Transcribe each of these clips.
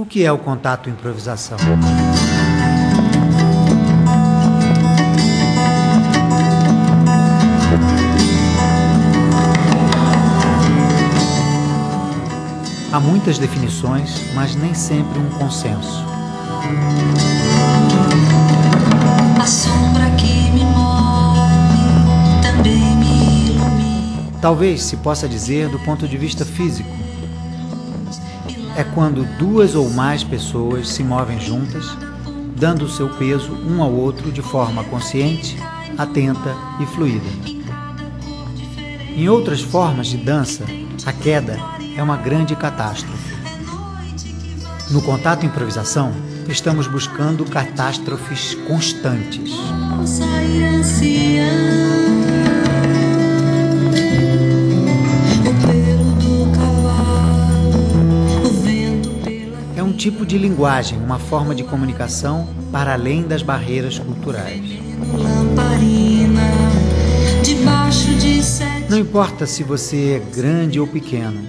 O que é o contato improvisação? Há muitas definições, mas nem sempre um consenso. A sombra que me move também me ilumina. Talvez se possa dizer do ponto de vista físico. É quando duas ou mais pessoas se movem juntas, dando seu peso um ao outro de forma consciente, atenta e fluida. Em outras formas de dança, a queda é uma grande catástrofe. No contato improvisação, estamos buscando catástrofes constantes. Tipo de linguagem, uma forma de comunicação para além das barreiras culturais. Não importa se você é grande ou pequeno,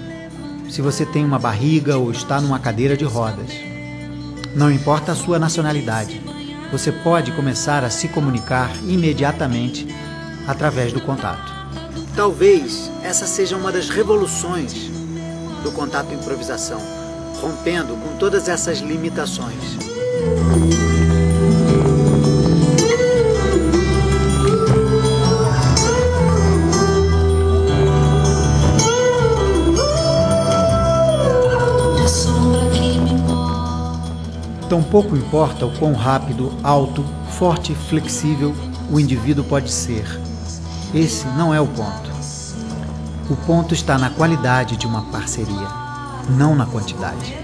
se você tem uma barriga ou está numa cadeira de rodas. Não importa a sua nacionalidade, você pode começar a se comunicar imediatamente através do contato. Talvez essa seja uma das revoluções do contato improvisação, rompendo com todas essas limitações. A sombra que me move. Tão pouco importa o quão rápido, alto, forte e flexível o indivíduo pode ser. Esse não é o ponto. O ponto está na qualidade de uma parceria, não na quantidade.